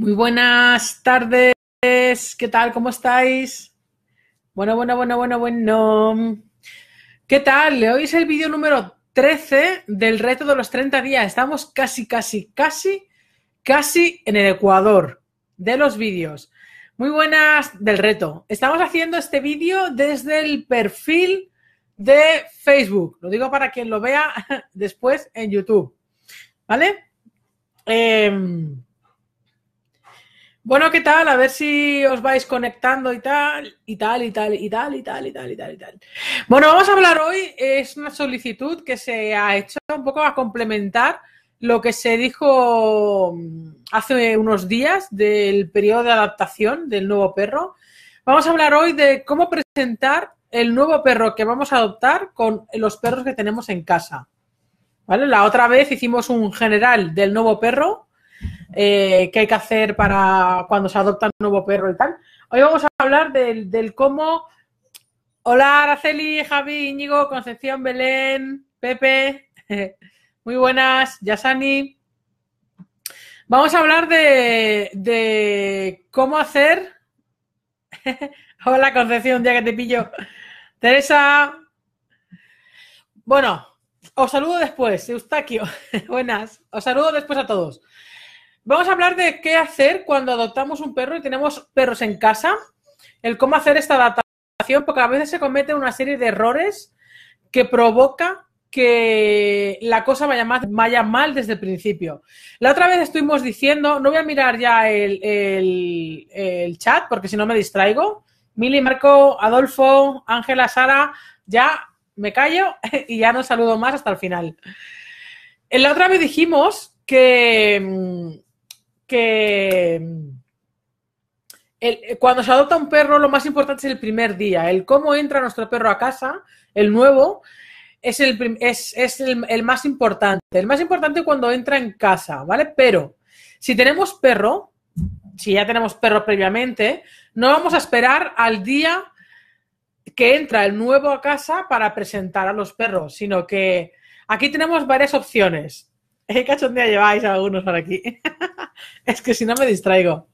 Muy buenas tardes, ¿qué tal? ¿Cómo estáis? Bueno, bueno, bueno, bueno, bueno. ¿Qué tal? Hoy es el vídeo número 13 del reto de los 30 días. Estamos casi, casi, casi, casi en el Ecuador de los vídeos. Muy buenas del reto. Estamos haciendo este vídeo desde el perfil de Facebook. Lo digo para quien lo vea después en YouTube. ¿Vale? Eh, bueno, ¿qué tal? A ver si os vais conectando y tal, y tal, y tal, y tal, y tal, y tal, y tal, y tal. Bueno, vamos a hablar hoy, es una solicitud que se ha hecho un poco a complementar lo que se dijo mm, hace unos días del periodo de adaptación del nuevo perro. Vamos a hablar hoy de cómo presentar el nuevo perro que vamos a adoptar con los perros que tenemos en casa. ¿Vale? La otra vez hicimos un general del nuevo perro eh, qué hay que hacer para cuando se adopta un nuevo perro y tal. Hoy vamos a hablar del, cómo. Hola, Araceli, Javi, Íñigo, Concepción, Belén, Pepe. Muy buenas, Yasani. Vamos a hablar de, de cómo hacer. Hola, Concepción, día que te pillo. Teresa. Bueno, os saludo después, Eustaquio. Buenas. Os saludo después a todos. Vamos a hablar de qué hacer cuando adoptamos un perro y tenemos perros en casa, el cómo hacer esta adaptación, porque a veces se comete una serie de errores que provoca que la cosa vaya, mal desde el principio. La otra vez estuvimos diciendo, no voy a mirar ya el, el chat porque si no me distraigo. Mili, Marco, Adolfo, Ángela, Sara, ya me callo y ya no saludo más hasta el final. La otra vez dijimos que que cuando se adopta un perro, lo más importante es el primer día. El cómo entra nuestro perro a casa, el nuevo, es el, es, el, más importante. El más importante cuando entra en casa, ¿vale? Pero si tenemos perro, si ya tenemos perro previamente, no vamos a esperar al día que entra el nuevo a casa para presentar a los perros, sino que aquí tenemos varias opciones. ¿Qué cachondea lleváis algunos por aquí? es que si no me distraigo.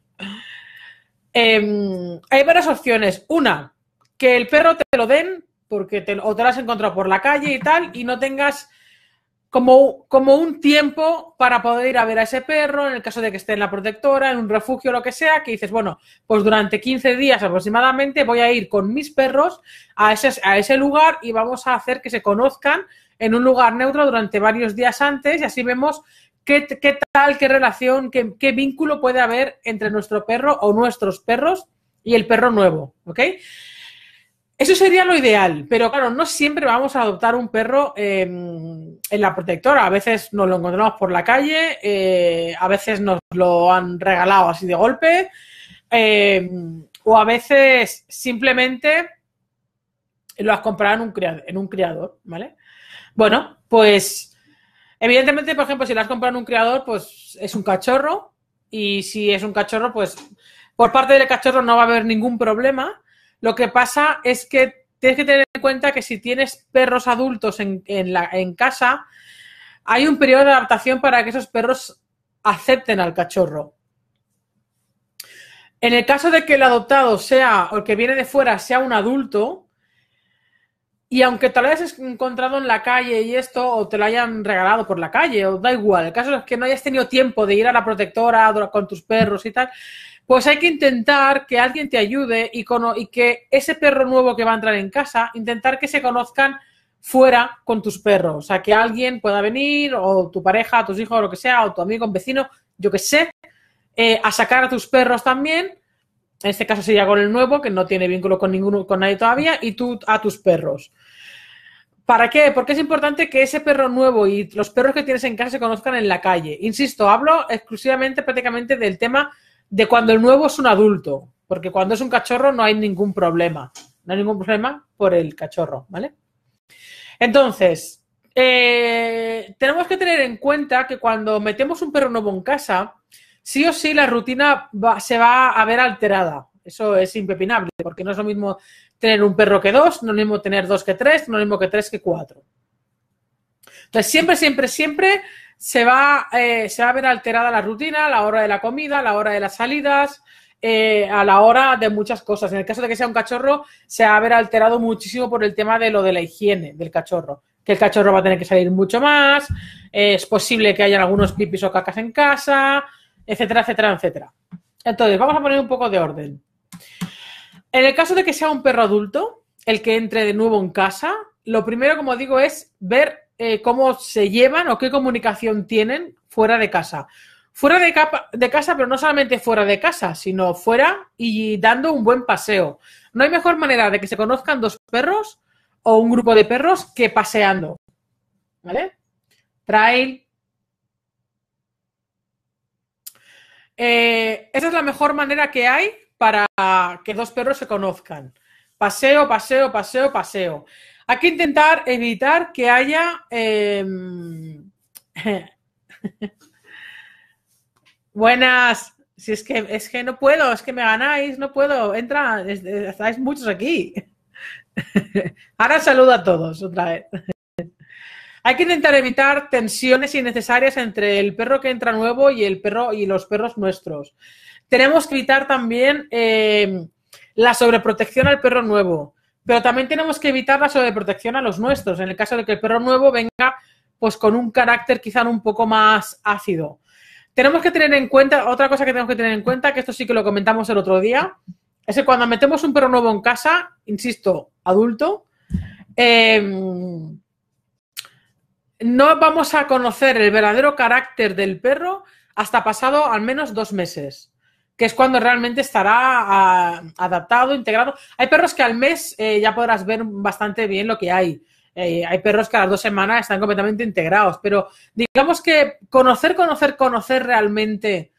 Em, hay varias opciones. Una, que el perro te lo den porque te, o te lo has encontrado por la calle y tal, y no tengas como, como un tiempo para poder ir a ver a ese perro, en el caso de que esté en la protectora, en un refugio, lo que sea, que dices, bueno, pues durante 15 días aproximadamente voy a ir con mis perros a ese, a ese lugar y vamos a hacer que se conozcan en un lugar neutro durante varios días antes y así vemos qué, tal, qué relación, qué, qué, vínculo puede haber entre nuestro perro o nuestros perros y el perro nuevo, ¿ok? Eso sería lo ideal, pero claro, no siempre vamos a adoptar un perro en la protectora. A veces nos lo encontramos por la calle, eh, a veces nos lo han regalado así de golpe, eh, o a veces simplemente lo has comprado en un, criador, en un criador, ¿vale? Bueno, pues evidentemente, por ejemplo, si lo has comprado en un criador, pues es un cachorro, y si es un cachorro, pues por parte del cachorro no va a haber ningún problema lo que pasa es que tienes que tener en cuenta que si tienes perros adultos en, en casa, hay un periodo de adaptación para que esos perros acepten al cachorro. En el caso de que el adoptado sea o el que viene de fuera sea un adulto, y aunque te lo hayas encontrado en la calle y esto, o te lo hayan regalado por la calle, o da igual, el caso es que no hayas tenido tiempo de ir a la protectora con tus perros y tal, pues hay que intentar que alguien te ayude y, y que ese perro nuevo que va a entrar en casa, intentar que se conozcan fuera con tus perros. O sea, que alguien pueda venir, o tu pareja, tus hijos, o lo que sea, o tu amigo, un vecino, yo que sé, eh, a sacar a tus perros también. En este caso sería con el nuevo, que no tiene vínculo con ninguno, con nadie todavía, y tú a tus perros. ¿Para qué? Porque es importante que ese perro nuevo y los perros que tienes en casa se conozcan en la calle. Insisto, hablo exclusivamente prácticamente del tema de cuando el nuevo es un adulto, porque cuando es un cachorro no hay ningún problema, no hay ningún problema por el cachorro, ¿vale? Entonces, eh, tenemos que tener en cuenta que cuando metemos un perro nuevo en casa, sí o sí la rutina se va a ver alterada. Eso es impepinable, porque no es lo mismo tener un perro que dos, no es lo mismo tener dos que tres, no es lo mismo que tres que cuatro. Entonces, siempre, siempre, siempre se va, eh, se va a ver alterada la rutina, la hora de la comida, la hora de las salidas, eh, a la hora de muchas cosas. En el caso de que sea un cachorro, se va a ver alterado muchísimo por el tema de lo de la higiene del cachorro. Que el cachorro va a tener que salir mucho más, es posible que haya algunos pipis o cacas en casa, etcétera, etcétera, etcétera. Entonces, vamos a poner un poco de orden. En el caso de que sea un perro adulto, el que entre de nuevo en casa, lo primero, como digo, es ver eh, cómo se llevan o qué comunicación tienen fuera de casa. Fuera de, casa, pero no solamente fuera de casa, sino fuera y dando un buen paseo. No hay mejor manera de que se conozcan dos perros o un grupo de perros que paseando. ¿Vale? Trail. Eh, esa es la mejor manera que hay para que dos perros se conozcan. Paseo, paseo, paseo, paseo. Hay que intentar evitar que haya... Em, Buenas. Si es que es que no puedo, es que me ganáis, no puedo. Entra, estáis muchos aquí. Ahora saludo a todos otra vez. Hay que intentar evitar tensiones innecesarias entre el perro que entra nuevo y el perro y los perros nuestros. Tenemos que evitar también em, la sobreprotección al perro nuevo. Pero también tenemos que evitar la sobreprotección a los nuestros, en el caso de que el perro nuevo venga pues con un carácter quizá un poco más ácido. Tenemos que tener en cuenta, otra cosa que tenemos que tener en cuenta, que esto sí que lo comentamos el otro día, es que cuando metemos un perro nuevo en casa, insisto, adulto, em, no vamos a conocer el verdadero carácter del perro hasta pasado al menos dos meses que es cuando realmente estará ah, adaptado, integrado. Hay perros que al mes eh, ya podrás ver bastante bien lo que hay. Eh, hay perros que a las dos semanas están completamente integrados, pero digamos que conocer, conocer, conocer realmente,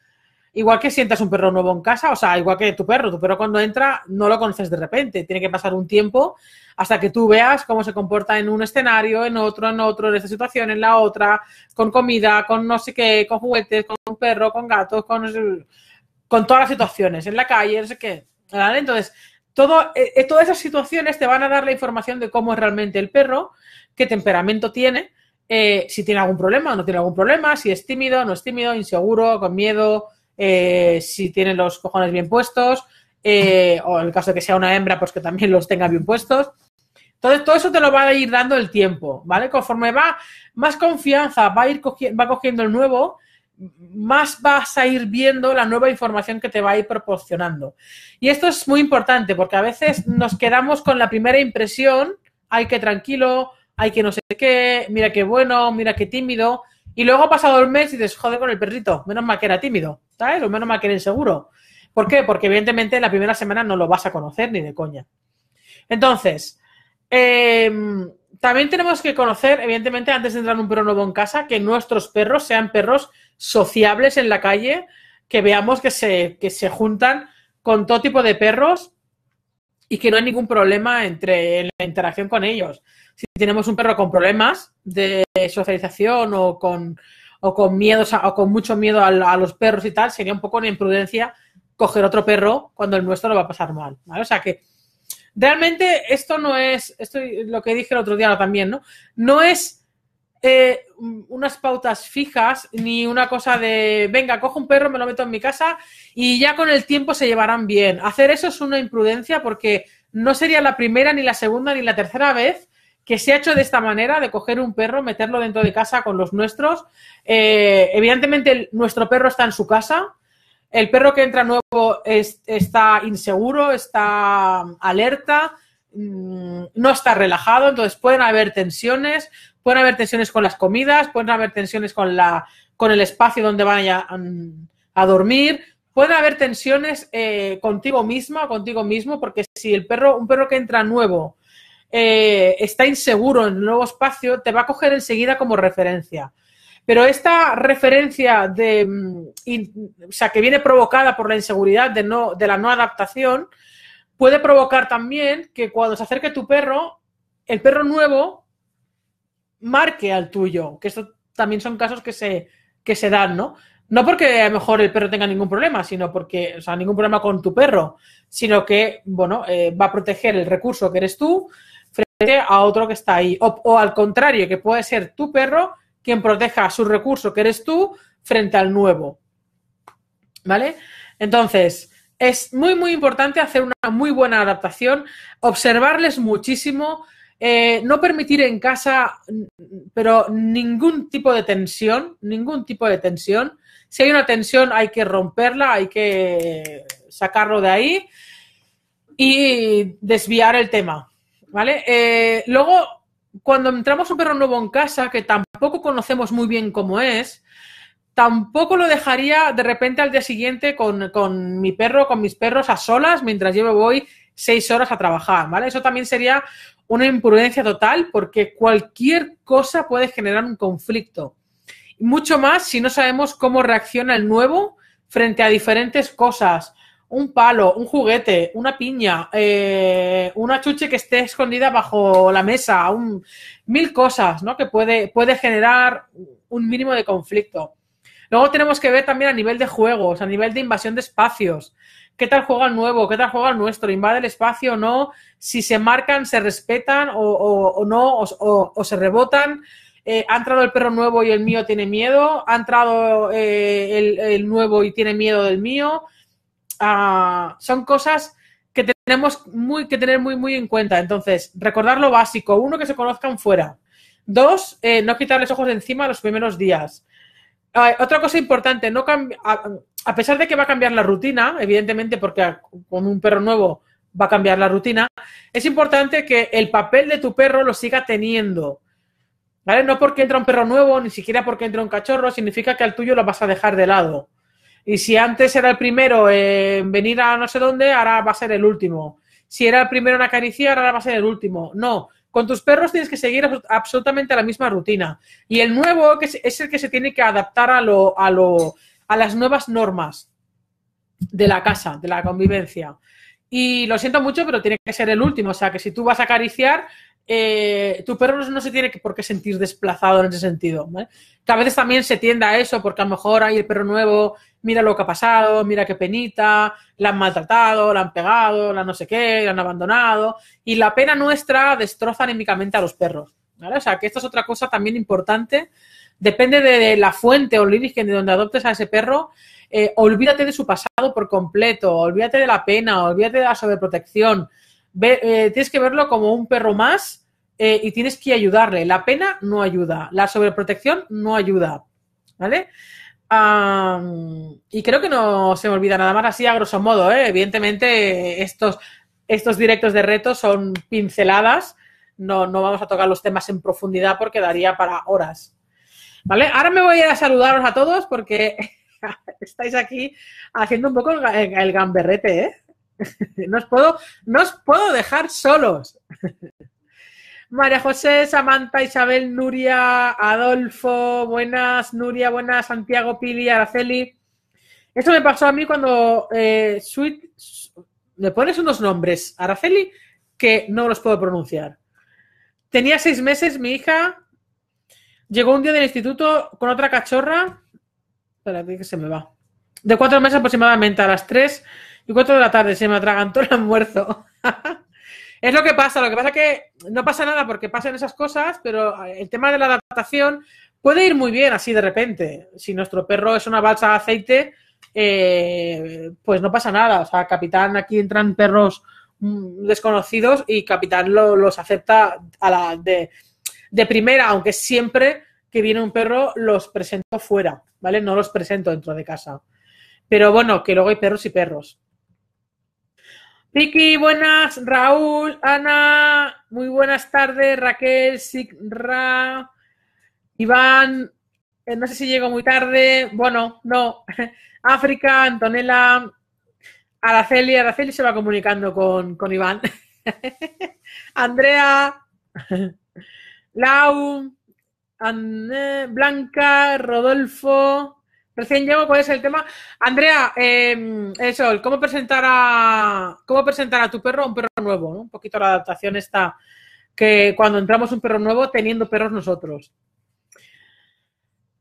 igual que sientas un perro nuevo en casa, o sea, igual que tu perro, tu perro cuando entra no lo conoces de repente, tiene que pasar un tiempo hasta que tú veas cómo se comporta en un escenario, en otro, en otro, en esta situación, en la otra, con comida, con no sé qué, con juguetes, con un perro, con gatos, con con todas las situaciones, en la calle, no sé qué. Entonces, todo, eh, eh, todas esas situaciones te van a dar la información de cómo es realmente el perro, qué temperamento tiene, eh, si tiene algún problema o no tiene algún problema, si es tímido, no es tímido, inseguro, con miedo, si tiene los cojones bien puestos, o en el caso de que sea una hembra, pues que también los tenga bien puestos. Entonces, todo eso te lo va a ir dando el tiempo, ¿vale? Conforme va más confianza, va a ir va cogiendo el nuevo, más vas a ir viendo la nueva información que te va a ir proporcionando. Y esto es muy importante porque a veces nos quedamos con la primera impresión, hay que tranquilo, hay que no sé qué, mira qué bueno, mira qué tímido, y luego ha pasado el mes y dices, joder con el perrito, menos mal que era tímido, ¿sabes? O menos mal que era inseguro. ¿Por qué? Porque evidentemente la primera semana no lo vas a conocer ni de coña. Entonces, em, también tenemos que conocer, evidentemente, antes de entrar en un perro nuevo en casa, que nuestros perros sean perros sociables en la calle, que veamos que se, que se juntan con todo tipo de perros y que no hay ningún problema entre la interacción con ellos. Si tenemos un perro con problemas de socialización o con, o con miedos o con mucho miedo a, los perros y tal, sería un poco una imprudencia coger otro perro cuando el nuestro lo va a pasar mal. O sea que realmente esto no es, esto lo que dije el otro día también, ¿no? No es eh, unas pautas fijas ni una cosa de, venga, cojo un perro, me lo meto en mi casa y ya con el tiempo se llevarán bien. Hacer eso es una imprudencia porque no sería la primera, ni la segunda, ni la tercera vez que se ha hecho de esta manera, de coger un perro, meterlo dentro de casa con los nuestros. Eh, evidentemente, nuestro perro está en su casa. El perro que entra nuevo está inseguro, está alerta, mm, no está relajado, entonces pueden haber tensiones, Pueden haber tensiones con las comidas, pueden haber tensiones con, la, con el espacio donde van a, dormir, pueden haber tensiones eh, contigo misma, contigo mismo, porque si el perro, un perro que entra nuevo, eh, está inseguro en el nuevo espacio, te va a coger enseguida como referencia. Pero esta referencia de, mm, o sea, que viene provocada por la inseguridad de, no, de la no adaptación, puede provocar también que cuando se acerque tu perro, el perro nuevo marque al tuyo, que esto también son casos que se, que se dan, ¿no? No porque a lo mejor el perro tenga ningún problema, sino porque, o sea, ningún problema con tu perro, sino que, bueno, eh, va a proteger el recurso que eres tú frente a otro que está ahí. O, al contrario, que puede ser tu perro quien proteja su recurso, que eres tú, frente al nuevo. ¿Vale? Entonces, es muy, muy importante hacer una muy buena adaptación, observarles muchísimo, eh, no permitir en casa, pero ningún tipo de tensión, ningún tipo de tensión. Si hay una tensión hay que romperla, hay que sacarlo de ahí y desviar el tema, ¿vale? Eh, luego, cuando entramos un perro nuevo en casa, que tampoco conocemos muy bien cómo es, tampoco lo dejaría de repente al día siguiente con, con mi perro, con mis perros a solas, mientras yo me voy seis horas a trabajar, ¿vale? Eso también sería una imprudencia total porque cualquier cosa puede generar un conflicto. mucho más si no sabemos cómo reacciona el nuevo frente a diferentes cosas. Un palo, un juguete, una piña, eh, una chuche que esté escondida bajo la mesa, un, mil cosas, ¿no? Que puede, puede generar un mínimo de conflicto. Luego tenemos que ver también a nivel de juegos, a nivel de invasión de espacios. ¿Qué tal juega el nuevo? ¿Qué tal juega el nuestro? ¿Invade el espacio o no? Si se marcan, se respetan o, no, o, se rebotan. Eh, ¿Ha entrado el perro nuevo y el mío tiene miedo? ¿Ha entrado eh, el, nuevo y tiene miedo del mío? Ah, son cosas que tenemos muy, que tener muy, en cuenta. Entonces, recordar lo básico. Uno, que se conozcan fuera. Dos, eh, no quitarles ojos de encima los primeros días otra cosa importante, no a, pesar de que va a cambiar la rutina, evidentemente porque con un perro nuevo va a cambiar la rutina, es importante que el papel de tu perro lo siga teniendo. ¿Vale? No porque entra un perro nuevo, ni siquiera porque entra un cachorro, significa que al tuyo lo vas a dejar de lado. Y si antes era el primero en venir a no sé dónde, ahora va a ser el último. Si era el primero en acariciar, ahora va a ser el último. No, con tus perros tienes que seguir absolutamente la misma rutina. Y el nuevo es el que se tiene que adaptar a, lo, a, lo, a las nuevas normas de la casa, de la convivencia. Y lo siento mucho, pero tiene que ser el último. O sea, que si tú vas a acariciar, eh, tu perro no, se tiene por qué sentir desplazado en ese sentido. Que a veces también se tiende a eso, porque a lo mejor hay el perro nuevo, mira lo que ha pasado, mira qué penita, la han maltratado, la han pegado, la no sé qué, la han abandonado. Y la pena nuestra destroza anímicamente a los perros. O sea, que esto es otra cosa también importante. Depende de la fuente o el origen de donde adoptes a ese perro. Eh, olvídate de su pasado por completo, olvídate de la pena, olvídate de la sobreprotección eh, tienes que verlo como un perro más eh, y tienes que ayudarle. La pena no ayuda, la sobreprotección no ayuda. ¿Vale? y creo que no se me olvida nada más así a grosso modo. Evidentemente, estos, estos directos de retos son pinceladas. No, no vamos a tocar los temas en profundidad porque daría para horas. ¿Vale? Ahora me voy a saludaros a todos porque estáis aquí haciendo un poco el, gamberrete, ¿eh? no, os puedo, no os puedo dejar solos. María José, Samantha, Isabel, Nuria, Adolfo, buenas, Nuria, buenas, Santiago, Pili, Araceli. Esto me pasó a mí cuando eh, me pones unos nombres, Araceli, que no los puedo pronunciar. Tenía seis meses, mi hija llegó un día del instituto con otra cachorra. Espera, que se me va. De cuatro meses aproximadamente, a las tres y cuatro de la tarde se me atragantó el almuerzo. es lo que pasa, lo que pasa es que no pasa nada porque pasan esas cosas, pero el tema de la adaptación puede ir muy bien así de repente. Si nuestro perro es una balsa de aceite, eh, pues no pasa nada. O sea, capitán, aquí entran perros mm, desconocidos y capitán los acepta a la de, de primera, aunque siempre que viene un perro los presento fuera, ¿vale? No los presento dentro de casa. Pero bueno, que luego hay perros y perros. Vicky, buenas. Raúl, Ana, muy buenas tardes. Raquel, Sigra, Iván, eh, no sé si llego muy tarde. Bueno, no. África, Antonella, Araceli. Araceli se va comunicando con, con Iván. Andrea, Lau, Blanca, Rodolfo. Recién llego, ¿cuál es el tema? Andrea, eh, eso, ¿cómo presentar, a, ¿cómo presentar a tu perro a un perro nuevo? Un poquito la adaptación está que cuando entramos un perro nuevo, teniendo perros nosotros.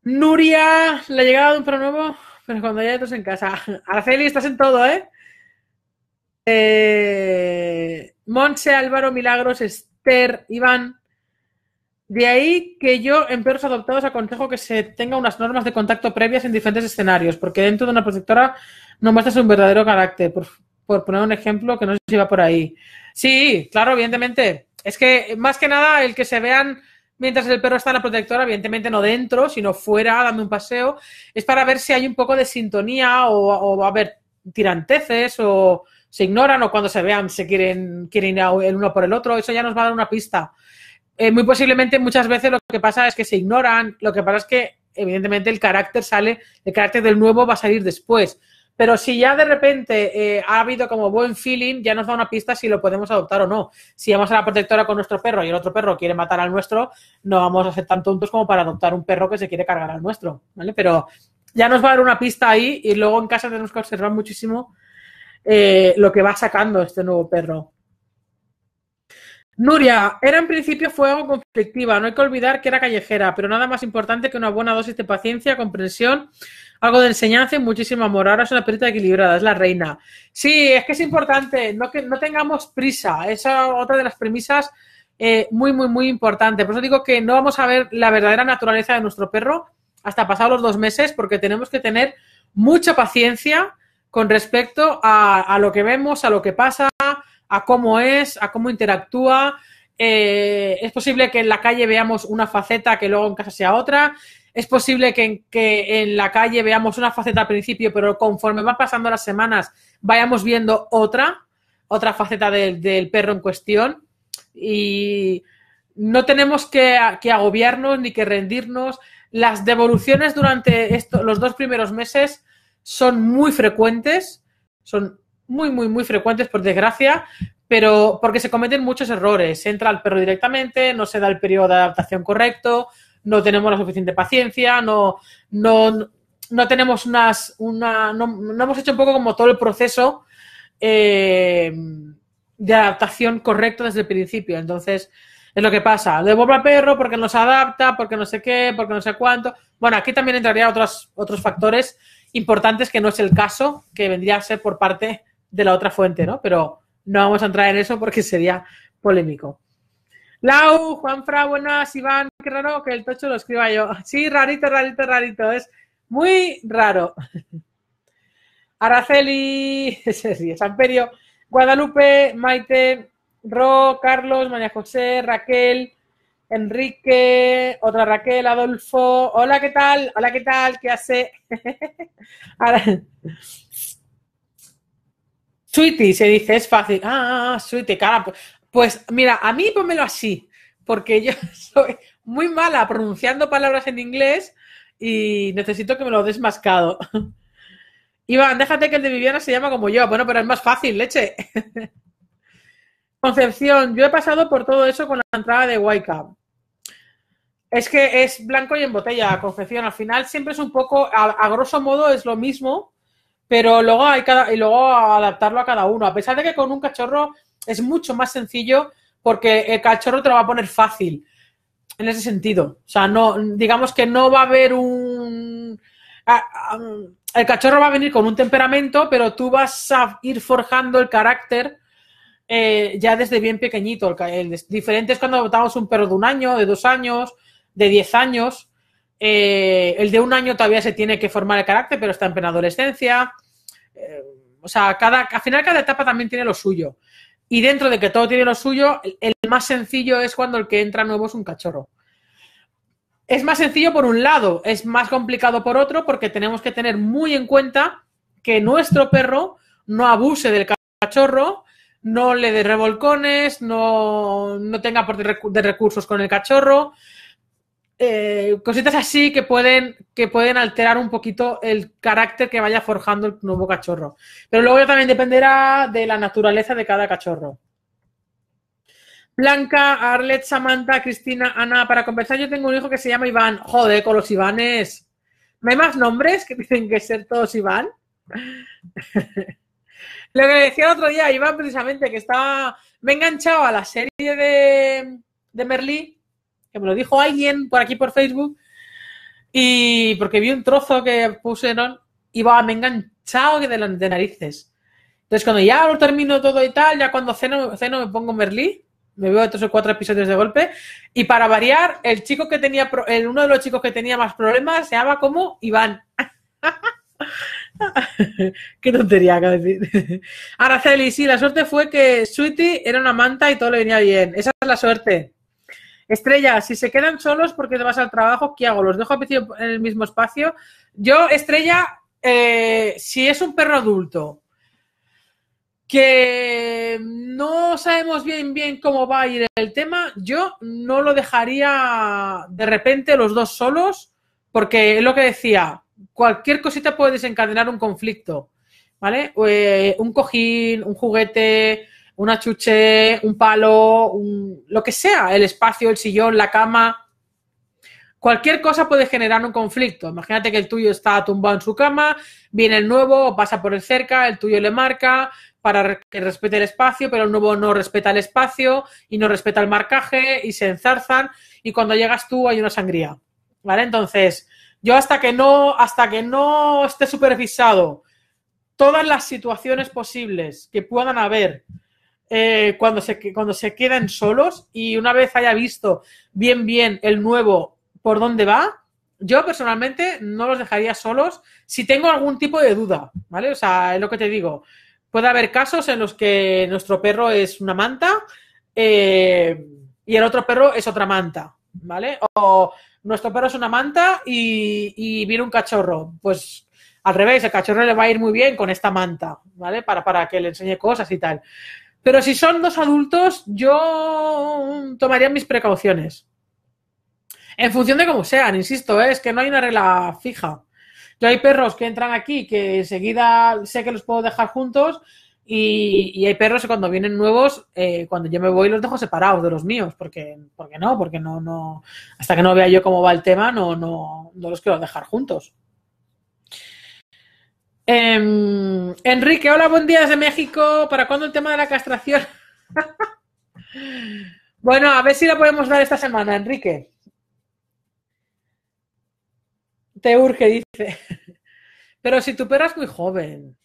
Nuria, la llegada de un perro nuevo, pero cuando ya estás en casa. Araceli, estás en todo, ¿eh? eh Monse, Álvaro, Milagros, Esther, Iván. De ahí que yo en perros adoptados aconsejo que se tenga unas normas de contacto previas en diferentes escenarios, porque dentro de una protectora no muestras un verdadero carácter. Por, poner un ejemplo que no sé si va por ahí. Sí, claro, evidentemente. Es que más que nada el que se vean mientras el perro está en la protectora, evidentemente no dentro, sino fuera, dando un paseo, es para ver si hay un poco de sintonía o, o a ver tiranteces o se ignoran o cuando se vean se quieren, quieren ir el uno por el otro. Eso ya nos va a dar una pista. Eh, muy posiblemente muchas veces lo que pasa es que se ignoran, lo que pasa es que evidentemente el carácter sale, el carácter del nuevo va a salir después. Pero si ya de repente eh, ha habido como buen feeling, ya nos da una pista si lo podemos adoptar o no. Si vamos a la protectora con nuestro perro y el otro perro quiere matar al nuestro, no vamos a ser tan tontos como para adoptar un perro que se quiere cargar al nuestro, ¿vale? Pero ya nos va a dar una pista ahí y luego en casa tenemos que observar muchísimo eh, lo que va sacando este nuevo perro. Nuria, era en principio fue algo conflictiva, no hay que olvidar que era callejera, pero nada más importante que una buena dosis de paciencia, comprensión, algo de enseñanza y muchísimo amor. Ahora es una perrita equilibrada, es la reina. Sí, es que es importante, no que no tengamos prisa. Esa es otra de las premisas eh, muy, muy, muy importante. Por eso digo que no vamos a ver la verdadera naturaleza de nuestro perro hasta pasados los dos meses, porque tenemos que tener mucha paciencia con respecto a lo que vemos, a lo que pasa, a cómo es, a cómo interactúa. Eh, es posible que en la calle veamos una faceta que luego en casa sea otra. Es posible que, en la calle veamos una faceta al principio, pero conforme van pasando las semanas vayamos viendo otra, otra faceta del, perro en cuestión. Y no tenemos que, agobiarnos ni que rendirnos. Las devoluciones durante los dos primeros meses son muy frecuentes, son muy, muy, muy frecuentes, por desgracia, pero porque se cometen muchos errores. Entra el perro directamente, no se da el periodo de adaptación correcto, no tenemos la suficiente paciencia, no, no, no tenemos unas, una, no, hemos hecho un poco como todo el proceso eh, de adaptación correcto desde el principio. Entonces, es lo que pasa. Devuelvo al perro porque no se adapta, porque no sé qué, porque no sé cuánto. Bueno, aquí también entraría otros, otros factores importantes que no es el caso, que vendría a ser por parte de la otra fuente, ¿no? Pero no vamos a entrar en eso porque sería polémico. Lau, Juanfra, buenas, Iván, qué raro que el tocho lo escriba yo. Sí, rarito, rarito, rarito, es muy raro. Araceli, Samperio, Guadalupe, Maite, Ro, Carlos, María José, Raquel, Enrique, otra Raquel, Adolfo. Hola, ¿qué tal? Hola, ¿qué tal? ¿Qué hace? Sweetie, se dice, es fácil. Ah, sweetie, cara. Pues, pues mira, a mí pónmelo así, porque yo soy muy mala pronunciando palabras en inglés y necesito que me lo des mascado. Iván, déjate que el de Viviana se llama como yo. Bueno, pero es más fácil, leche. Concepción, yo he pasado por todo eso con la entrada de Whitecap. Es que es blanco y en botella, Concepción. Al final siempre es un poco, a grosso modo es lo mismo, pero luego hay cada, y luego adaptarlo a cada uno. A pesar de que con un cachorro es mucho más sencillo porque el cachorro te lo va a poner fácil en ese sentido. O sea, no, digamos que no va a haber un. El cachorro va a venir con un temperamento, pero tú vas a ir forjando el carácter eh, ya desde bien pequeñito. El, diferente es cuando adoptamos un perro de un año, de dos años, de diez años. Eh, el de un año todavía se tiene que formar el carácter, pero está en plena adolescencia. Eh, o sea, cada, al final cada etapa también tiene lo suyo. Y dentro de que todo tiene lo suyo, el, más sencillo es cuando el que entra nuevo es un cachorro. Es más sencillo por un lado, es más complicado por otro, porque tenemos que tener muy en cuenta que nuestro perro no abuse del cachorro, no le dé revolcones, no, no tenga aporte de recursos con el cachorro, eh, cositas así que pueden, que pueden alterar un poquito el carácter que vaya forjando el nuevo cachorro. Pero luego también dependerá de la naturaleza de cada cachorro. Blanca, Arlet, Samantha, Cristina, Ana, para compensar yo tengo un hijo que se llama Iván. Joder, con los Ivanes. ¿No hay más nombres que tienen que ser todos Iván? Lo que decía el otro día, Iván, precisamente, que estaba. Me he enganchado a la serie de, de Merlí me lo dijo alguien por aquí por Facebook, y porque vi un trozo que pusieron y va, me he enganchado de, de narices. Entonces, cuando ya lo termino todo y tal, ya cuando ceno, ceno me pongo Merlí, me veo tres o cuatro episodios de golpe. Y para variar, el chico que tenía, el, uno de los chicos que tenía más problemas se llama como Iván. Qué tontería que decir. Araceli, sí, la suerte fue que Sweetie era una manta y todo le venía bien. Esa es la suerte. Estrella, si se quedan solos porque te vas al trabajo, ¿qué hago? ¿Los dejo en el mismo espacio? Yo, Estrella, eh, si es un perro adulto que no sabemos bien bien cómo va a ir el tema, yo no lo dejaría de repente los dos solos, porque es lo que decía, cualquier cosita puede desencadenar un conflicto, ¿vale? Eh, un cojín, un juguete, una chuche, un palo, lo que sea, el espacio, el sillón, la cama. Cualquier cosa puede generar un conflicto. Imagínate que el tuyo está tumbado en su cama, viene el nuevo, pasa por el cerca, el tuyo le marca para que respete el espacio, pero el nuevo no respeta el espacio y no respeta el marcaje y se enzarzan y cuando llegas tú hay una sangría. ¿Vale? Entonces, yo hasta que no, hasta que no esté supervisado todas las situaciones posibles que puedan haber eh, cuando, se, cuando se queden solos y una vez haya visto bien, bien el nuevo por dónde va, yo personalmente no los dejaría solos si tengo algún tipo de duda, ¿vale? O sea, es lo que te digo. Puede haber casos en los que nuestro perro es una manta eh, y el otro perro es otra manta, ¿vale? O nuestro perro es una manta y, y viene un cachorro. Pues al revés, el cachorro le va a ir muy bien con esta manta, ¿vale? Para, para que le enseñe cosas y tal. Pero si son dos adultos, yo tomaría mis precauciones. En función de cómo sean, insisto, ¿eh? es que no hay una regla fija. Yo hay perros que entran aquí que enseguida sé que los puedo dejar juntos y, hay perros que cuando vienen nuevos, eh, cuando yo me voy los dejo separados de los míos, porque, porque no, porque no, no, hasta que no vea yo cómo va el tema, no, no, no los quiero dejar juntos. Em, Enrique, hola, buen día desde México. ¿Para cuándo el tema de la castración? bueno, a ver si la podemos dar esta semana, Enrique. Te urge, dice. Pero si tu perra es muy joven,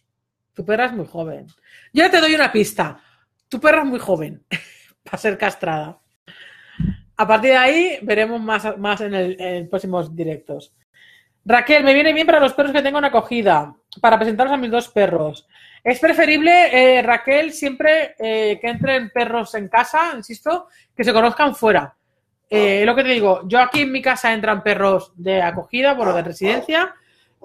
tu perra es muy joven. Yo te doy una pista. Tu perra es muy joven para ser castrada. A partir de ahí veremos más, más en, el, en próximos directos. Raquel, me viene bien para los perros que tengo una acogida, para presentaros a mis dos perros. Es preferible, eh, Raquel, siempre eh, que entren perros en casa, insisto, que se conozcan fuera. Eh, lo que te digo, yo aquí en mi casa entran perros de acogida, bueno, de residencia.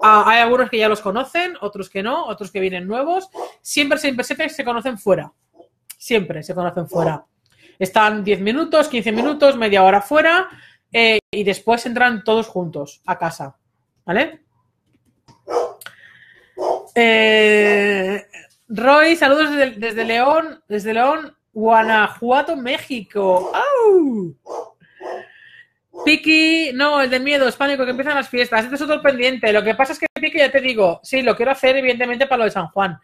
Ah, hay algunos que ya los conocen, otros que no, otros que vienen nuevos. Siempre, siempre, siempre se conocen fuera. Siempre se conocen fuera. Están 10 minutos, 15 minutos, media hora fuera y después entran todos juntos a casa. ¿Vale? Eh, Roy, saludos desde, León, desde León, Guanajuato, México. ¡Au! Piki, no, el de miedo, es pánico, que empiezan las fiestas. Este es otro pendiente. Lo que pasa es que Piki, ya te digo, sí, lo quiero hacer evidentemente para lo de San Juan.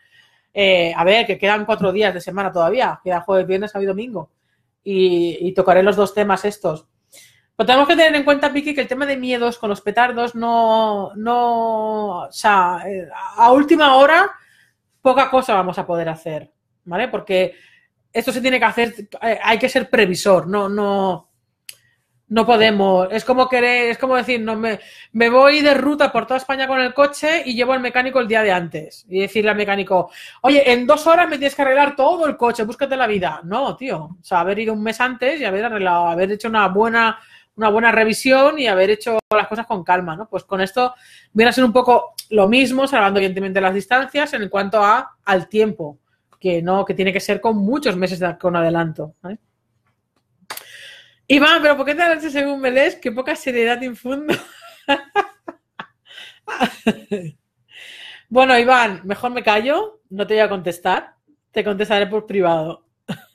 Eh, a ver, que quedan cuatro días de semana todavía. Queda jueves, viernes, sábado y domingo. y, tocaré los dos temas estos. Pero tenemos que tener en cuenta, Vicky, que el tema de miedos con los petardos no, no, o sea, eh, a última hora poca cosa vamos a poder hacer, ¿vale? Porque esto se tiene que hacer, eh, hay que ser previsor, no, no, no podemos. Es como querer, es como decir, no me, me voy de ruta por toda España con el coche y llevo al mecánico el día de antes. Y decirle al mecánico, oye, en dos horas me tienes que arreglar todo el coche, búscate la vida. No, tío. O sea, haber ido un mes antes y haber arreglado, haber hecho una buena una buena revisión y haber hecho las cosas con calma, ¿no? Pues con esto viene a ser un poco lo mismo, salvando evidentemente las distancias en cuanto a al tiempo, que no, que tiene que ser con muchos meses de, con adelanto. Iván, pero ¿por qué te hablas según me lees? Qué poca seriedad infundo. bueno, Iván, mejor me callo, no te voy a contestar, te contestaré por privado.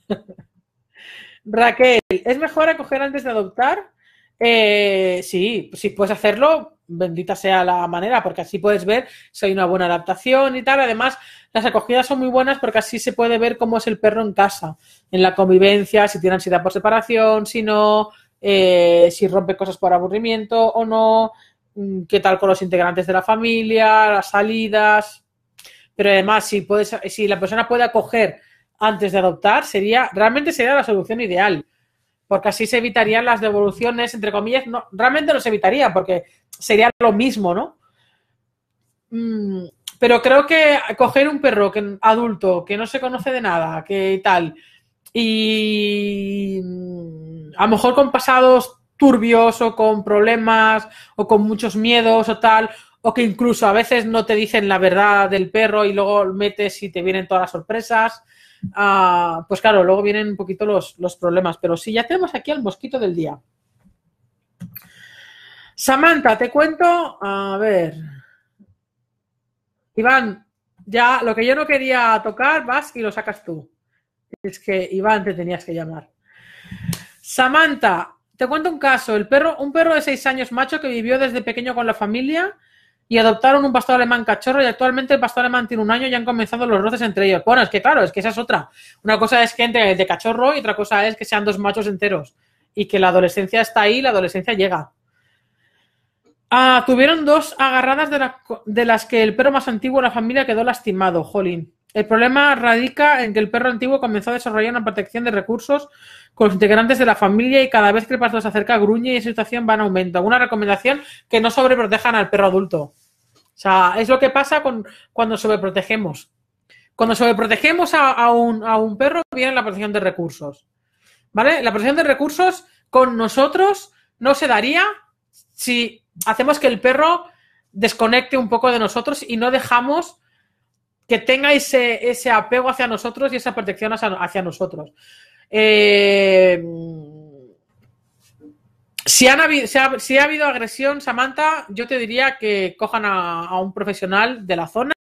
Raquel, ¿es mejor acoger antes de adoptar? Eh, sí, si puedes hacerlo, bendita sea la manera, porque así puedes ver si hay una buena adaptación y tal. Además, las acogidas son muy buenas porque así se puede ver cómo es el perro en casa, en la convivencia, si tiene ansiedad por separación, si no, eh, si rompe cosas por aburrimiento o no, mm, qué tal con los integrantes de la familia, las salidas. Pero además, si, puedes, si la persona puede acoger antes de adoptar sería, realmente sería la solución ideal, porque así se evitarían las devoluciones, entre comillas, no, realmente no se evitaría, porque sería lo mismo, ¿no? Mm, pero creo que coger un perro que, adulto que no se conoce de nada, que tal, y mm, a lo mejor con pasados turbios o con problemas o con muchos miedos o tal, o que incluso a veces no te dicen la verdad del perro y luego metes y te vienen todas las sorpresas. Ah, pues claro, luego vienen un poquito los, los problemas. Pero sí, ya tenemos aquí al mosquito del día. Samantha, te cuento, a ver. Iván, ya lo que yo no quería tocar, vas y lo sacas tú. Es que Iván te tenías que llamar. Samantha, te cuento un caso. El perro, un perro de seis años macho que vivió desde pequeño con la familia y adoptaron un pastor alemán cachorro y actualmente el pastor alemán tiene un año y han comenzado los roces entre ellos. Bueno, es que claro, es que esa es otra. Una cosa es que entre el de cachorro y otra cosa es que sean dos machos enteros y que la adolescencia está ahí, la adolescencia llega. Ah, tuvieron dos agarradas de, de, las que el perro más antiguo de la familia quedó lastimado, Jolín. El problema radica en que el perro antiguo comenzó a desarrollar una protección de recursos con los integrantes de la familia y cada vez que el pastor se acerca gruñe y esa situación va en aumento. Una recomendación que no sobreprotejan al perro adulto. O sea, es lo que pasa con, cuando sobreprotegemos. Cuando sobreprotegemos a, un, a un perro viene la protección de recursos. ¿Vale? La protección de recursos con nosotros no se daría si hacemos que el perro desconecte un poco de nosotros y no dejamos que tenga ese, ese apego hacia nosotros y esa protección hacia, nosotros. Eh, si, han habido, si, ha, si, ha, habido agresión, Samantha, yo te diría que cojan a, a, un profesional de la zona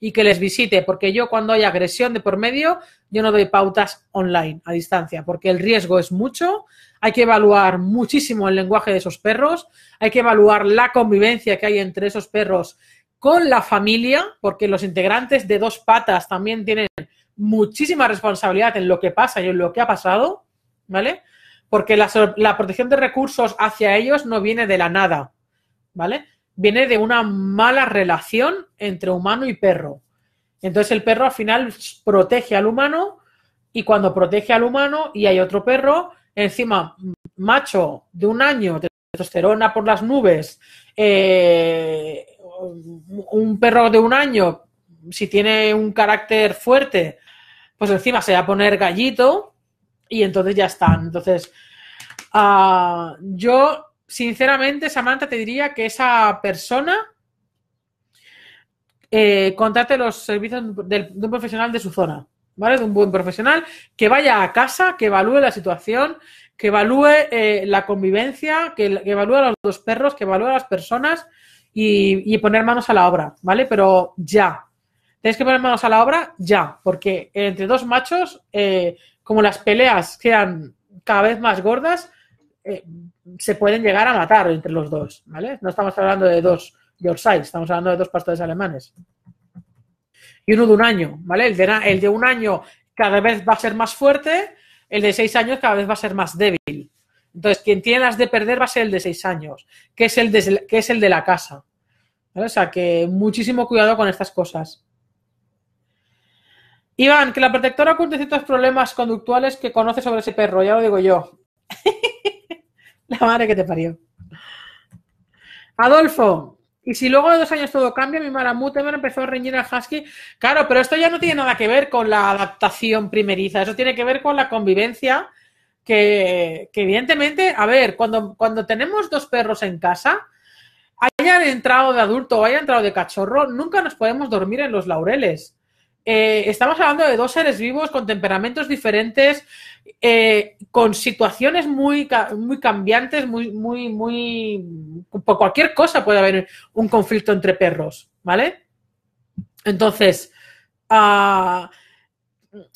y que les visite, porque yo cuando hay agresión de por medio, yo no doy pautas online, a distancia, porque el riesgo es mucho, hay que evaluar muchísimo el lenguaje de esos perros, hay que evaluar la convivencia que hay entre esos perros con la familia, porque los integrantes de dos patas también tienen muchísima responsabilidad en lo que pasa y en lo que ha pasado, ¿vale? Porque la, protección de recursos hacia ellos no viene de la nada, ¿vale? Viene de una mala relación entre humano y perro. Entonces el perro al final protege al humano y cuando protege al humano y hay otro perro, encima macho de un año, testosterona por las nubes, eh, un perro de un año, si tiene un carácter fuerte, pues encima se va a poner gallito y entonces ya está. Entonces, uh, yo, sinceramente, Samantha, te diría que esa persona eh, contrate los servicios de, un profesional de su zona. ¿Vale? De un buen profesional que vaya a casa, que evalúe la situación, que evalúe eh, la convivencia, que, evalúe a los dos perros, que evalúe a las personas y, y, poner manos a la obra, ¿vale? Pero ya. Tenéis que poner manos a la obra ya, porque entre dos machos, eh, como las peleas sean cada vez más gordas, eh, se pueden llegar a matar entre los dos, ¿vale? No estamos hablando de dos Yorkshire, estamos hablando de dos pastores alemanes. Y uno de un año, ¿vale? El de, el de un año cada vez va a ser más fuerte, el de seis años cada vez va a ser más débil. Entonces, quien tiene las de perder va a ser el de seis años, que es el de, que es el de la casa. O sea, que muchísimo cuidado con estas cosas. Iván, que la protectora oculte ciertos problemas conductuales que conoce sobre ese perro, ya lo digo yo. la madre que te parió. Adolfo, y si luego de dos años todo cambia, mi maramut me empezó a reñir al husky. Claro, pero esto ya no tiene nada que ver con la adaptación primeriza, eso tiene que ver con la convivencia que, evidentemente, a ver, cuando, cuando tenemos dos perros en casa, hayan entrado de adulto o hayan entrado de cachorro, nunca nos podemos dormir en los laureles. Eh, estamos hablando de dos seres vivos con temperamentos diferentes, eh, con situaciones muy, muy cambiantes, muy, muy, muy. Por cualquier cosa puede haber un conflicto entre perros, ¿vale? Entonces, uh,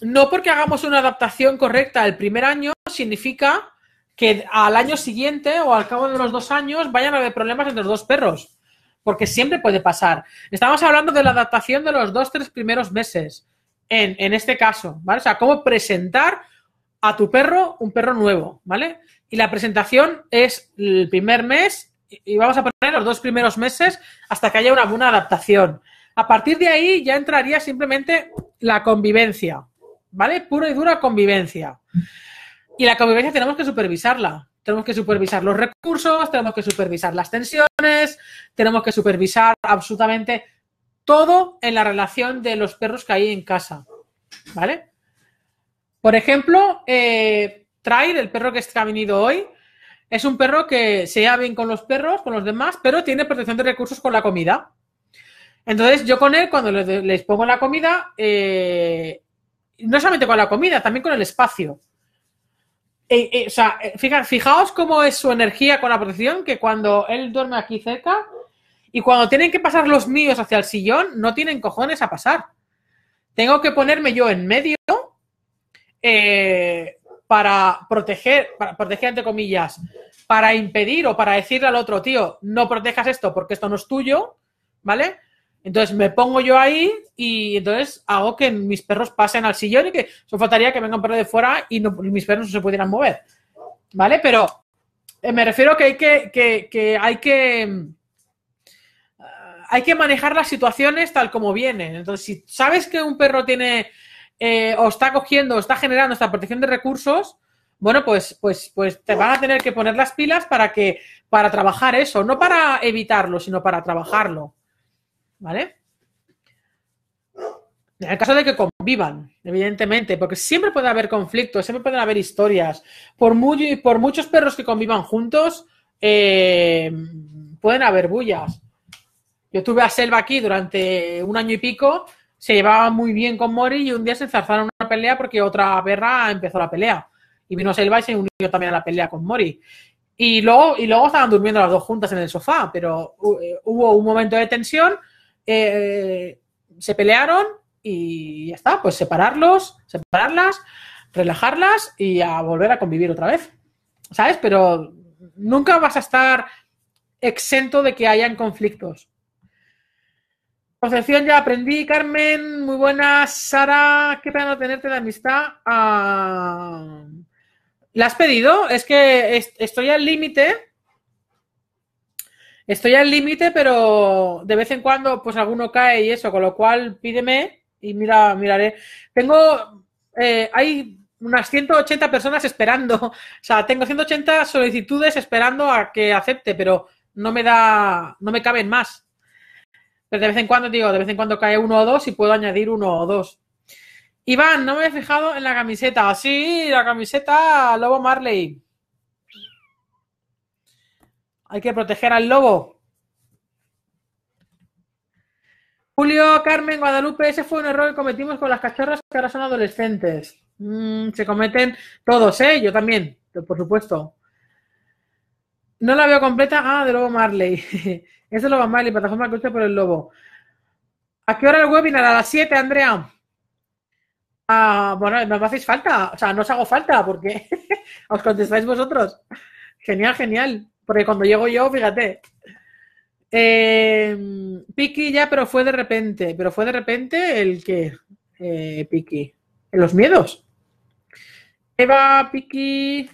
no porque hagamos una adaptación correcta el primer año significa que al año siguiente o al cabo de los dos años vayan a haber problemas entre los dos perros. Porque siempre puede pasar. Estamos hablando de la adaptación de los dos, tres primeros meses. En, en este caso, ¿vale? O sea, cómo presentar a tu perro un perro nuevo, ¿vale? Y la presentación es el primer mes y vamos a poner los dos primeros meses hasta que haya una buena adaptación. A partir de ahí ya entraría simplemente la convivencia, ¿vale? Pura y dura convivencia. Y la convivencia tenemos que supervisarla. Tenemos que supervisar los recursos, tenemos que supervisar las tensiones, tenemos que supervisar absolutamente todo en la relación de los perros que hay en casa. ¿Vale? Por ejemplo, eh, el perro que ha venido hoy, es un perro que se lleva bien con los perros, con los demás, pero tiene protección de recursos con la comida. Entonces, yo con él, cuando les, pongo la comida, eh, no solamente con la comida, también con el espacio. Eh, eh, o sea, fijaos cómo es su energía con la protección, que cuando él duerme aquí cerca y cuando tienen que pasar los míos hacia el sillón, no tienen cojones a pasar. Tengo que ponerme yo en medio para proteger, para proteger entre comillas, para impedir o para decirle al otro, tío, no protejas esto porque esto no es tuyo, ¿vale? Entonces me pongo yo ahí y entonces hago que mis perros pasen al sillón y que eso faltaría que venga un perro de fuera y, mis perros no se pudieran mover. ¿Vale? Pero eh, me refiero que hay que, hay que eh, hay que manejar las situaciones tal como vienen. Entonces, si sabes que un perro tiene eh, o está cogiendo o está generando esta protección de recursos, bueno, pues, pues, pues te van a tener que poner las pilas para que, para trabajar eso, no para evitarlo, sino para trabajarlo. ¿Vale? En el caso de que convivan, evidentemente, porque siempre puede haber conflictos, siempre pueden haber historias. Por, muy, por muchos perros que convivan juntos, eh, pueden haber bullas. Yo tuve a Selva aquí durante un año y pico, se llevaba muy bien con Mori y un día se enzarzaron una pelea porque otra perra empezó la pelea. Y vino Selva y se unió también a la pelea con Mori. Y luego, y luego estaban durmiendo las dos juntas en el sofá, pero eh, hubo un momento de tensión eh, se pelearon y ya está, pues separarlos, separarlas, relajarlas y a volver a convivir otra vez. ¿Sabes? Pero nunca vas a estar exento de que hayan conflictos. Concepción ya aprendí, Carmen, muy buena. Sara, qué pena tenerte de amistad. Ah, ¿La has pedido? Es que estoy al límite Estoy al límite, pero de vez en cuando, pues alguno cae y eso, con lo cual pídeme y mira, miraré. Tengo, eh, hay unas 180 personas esperando, o sea, tengo 180 solicitudes esperando a que acepte, pero no me da, no me caben más. Pero de vez en cuando, digo, de vez en cuando cae uno o dos y puedo añadir uno o dos. Iván, no me he fijado en la camiseta. Sí, la camiseta Lobo Marley. Hay que proteger al lobo. Julio, Carmen, Guadalupe, ese fue un error que cometimos con las cachorras que ahora son adolescentes. Mm, se cometen todos, ¿eh? Yo también, por supuesto. No la veo completa. Ah, de Lobo Marley. es de Lobo Marley, plataforma que por el Lobo. ¿A qué hora el webinar? A las 7, Andrea. Ah, bueno, no me hacéis falta. O sea, no os hago falta porque os contestáis vosotros. Genial, genial. Porque cuando llego yo, fíjate. Eh, Piki ya, pero fue de repente. Pero fue de repente el que. Eh, Piki. Los miedos. Eva, Piki.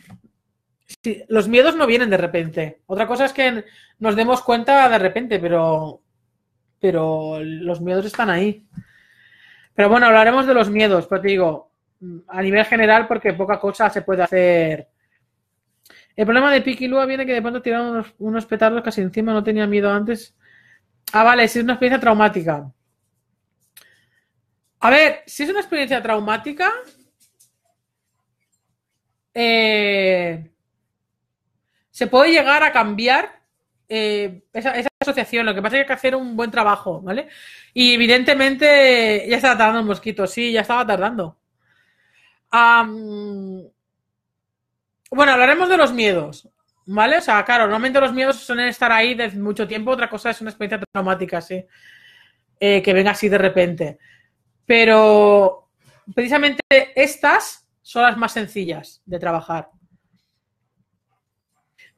los miedos no vienen de repente. Otra cosa es que nos demos cuenta de repente, pero. Pero los miedos están ahí. Pero bueno, hablaremos de los miedos, pero te digo, a nivel general, porque poca cosa se puede hacer el problema de Piki Lua viene que de pronto tiraron unos, petardos casi encima, no tenía miedo antes. Ah, vale, si es una experiencia traumática. A ver, si es una experiencia traumática, eh, se puede llegar a cambiar eh, esa, asociación. Lo que pasa es que hay que hacer un buen trabajo, ¿vale? Y evidentemente ya estaba tardando el mosquito, sí, ya estaba tardando. Bueno, hablaremos de los miedos, ¿vale? O sea, claro, normalmente los miedos suelen estar ahí desde mucho tiempo, otra cosa es una experiencia traumática, sí, eh, que venga así de repente. Pero precisamente estas son las más sencillas de trabajar.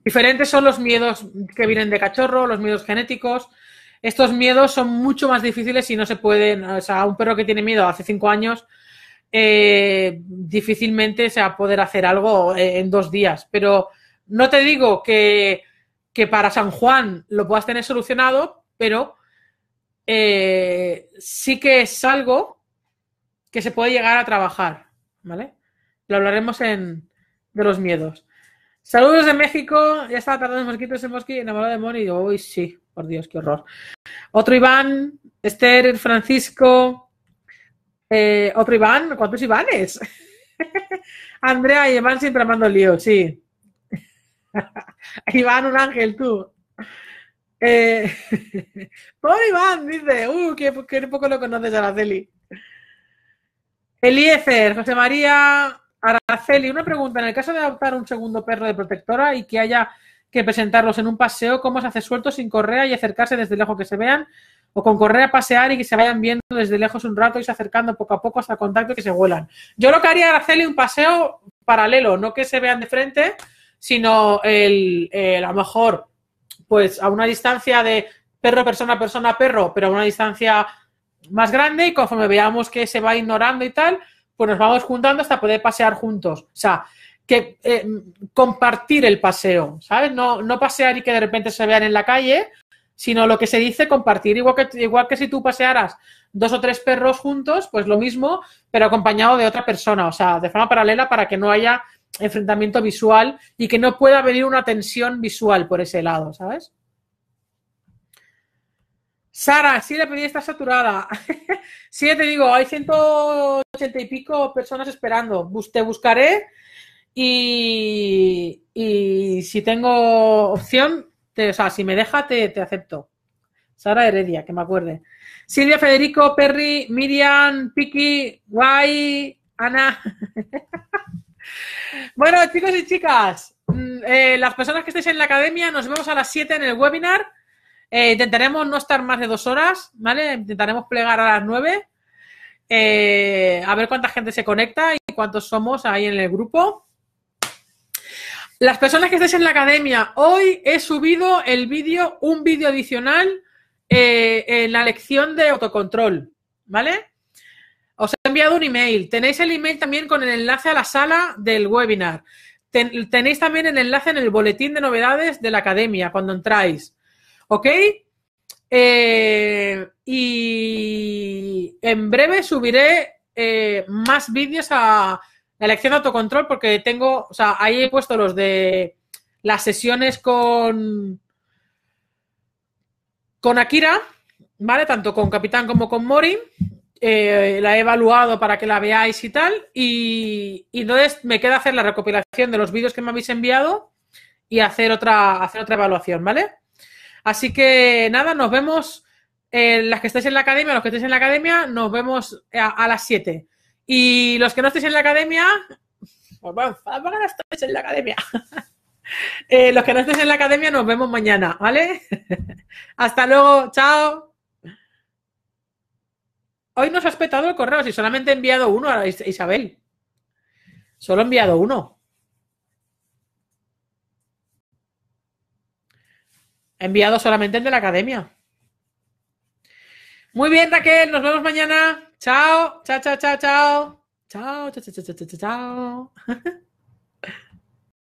Diferentes son los miedos que vienen de cachorro, los miedos genéticos. Estos miedos son mucho más difíciles y no se pueden, o sea, un perro que tiene miedo hace cinco años eh, difícilmente se va a poder hacer algo eh, en dos días. Pero no te digo que, para San Juan lo puedas tener solucionado, pero eh, sí que es algo que se puede llegar a trabajar. ¿vale? Lo hablaremos en de los miedos. Saludos de México. Ya estaba tardando en mosquitos en Mosqui, enamorado de Moni. Uy, sí, por Dios, qué horror. Otro Iván, Esther, Francisco. Eh, otro Iván, ¿cuántos Ivanes? Andrea y Iván siempre amando lío, sí. Iván, un ángel, tú. Eh, pobre Iván, dice, uh, que, poco lo conoces, Araceli. Eliezer, José María, Araceli, una pregunta. En el caso de adoptar un segundo perro de protectora y que haya que presentarlos en un paseo, ¿cómo se hace suelto sin correa y acercarse desde lejos que se vean? O con correa pasear y que se vayan viendo desde lejos un rato y se acercando poco a poco hasta el contacto y que se vuelan. Yo lo que haría, Araceli, un paseo paralelo, no que se vean de frente, sino el, a lo mejor, pues a una distancia de perro, persona, persona, perro, pero a una distancia más grande y conforme veamos que se va ignorando y tal, pues nos vamos juntando hasta poder pasear juntos. O sea, que eh, compartir el paseo, ¿sabes? No, no pasear y que de repente se vean en la calle, sino lo que se dice compartir. Igual que, igual que si tú pasearas dos o tres perros juntos, pues lo mismo, pero acompañado de otra persona, o sea, de forma paralela para que no haya enfrentamiento visual y que no pueda venir una tensión visual por ese lado, ¿sabes? Sara, sí le pedí estar saturada. sí, te digo, hay 180 y pico personas esperando. Te buscaré y, si tengo opción, o sea, si me deja, te, acepto. Sara Heredia, que me acuerde. Silvia, Federico, Perry, Miriam, Piki, Guay, Ana. bueno, chicos y chicas, mm, eh, las personas que estéis en la academia, nos vemos a las 7 en el webinar. Eh, intentaremos no estar más de dos horas, ¿vale? Intentaremos plegar a las nueve. Eh, a ver cuánta gente se conecta y cuántos somos ahí en el grupo. Las personas que estéis en la academia, hoy he subido el vídeo, un vídeo adicional eh, en la lección de autocontrol, ¿vale? Os he enviado un email. Tenéis el email también con el enlace a la sala del webinar. tenéis también el enlace en el boletín de novedades de la academia cuando entráis. ¿Ok? Eh, y en breve subiré eh, más vídeos a la lección de autocontrol porque tengo, o sea, ahí he puesto los de las sesiones con con Akira, ¿vale? Tanto con Capitán como con Mori. Eh, la he evaluado para que la veáis y tal. Y, entonces me queda hacer la recopilación de los vídeos que me habéis enviado y hacer otra, hacer otra evaluación, ¿vale? Así que nada, nos vemos, eh, las que estéis en la academia, los que estéis en la academia, nos vemos a, las 7. Y los que no estéis en la academia, pues bueno, no estáis en la academia. eh, los que no estéis en la academia, nos vemos mañana, ¿vale? Hasta luego, chao. Hoy nos ha espetado el correo, si solamente he enviado uno a Isabel. Solo he enviado uno. enviado solamente el de la academia. Muy bien, Raquel, nos vemos mañana. Chao, chao, chao, chao, chao. Chao, chao, chao, chao, chao, chao.